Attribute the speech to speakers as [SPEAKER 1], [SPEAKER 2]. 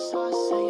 [SPEAKER 1] sauce, say